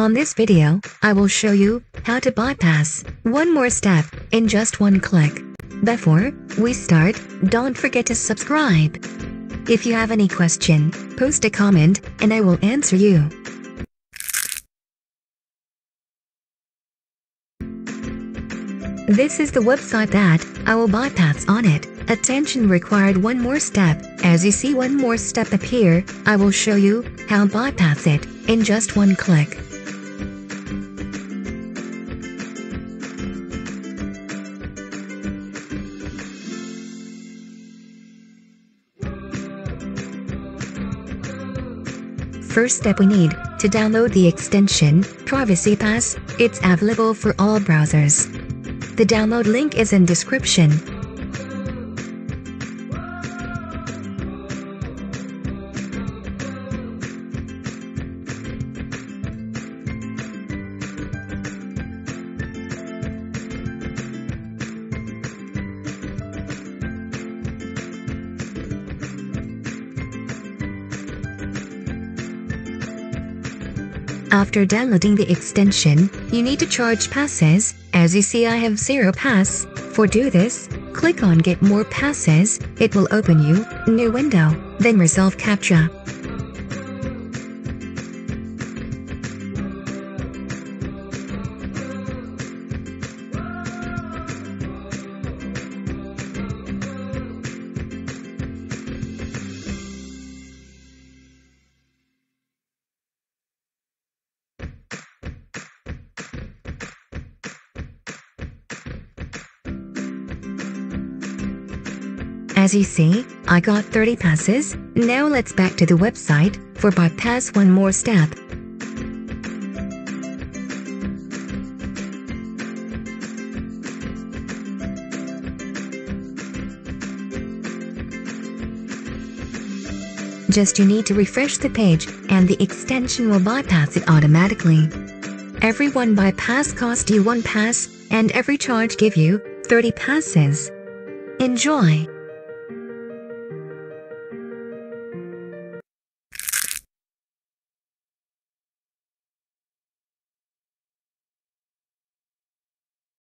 On this video, I will show you how to bypass one more step in just one click. Before we start, don't forget to subscribe. If you have any question, post a comment and I will answer you. This is the website that I will bypass on it. Attention required one more step. As you see one more step appear, I will show you how bypass it in just one click. First step we need to download the extension Privacy Pass. It's available for all browsers. The download link is in description. After downloading the extension, you need to charge passes. As you see I have zero pass. For do this, click on get more passes. It will open you new window. Then resolve CAPTCHA. As you see, I got 30 passes. Now let's back to the website for bypass one more step. Just you need to refresh the page and the extension will bypass it automatically. Every one bypass cost you one pass and every charge give you 30 passes. Enjoy!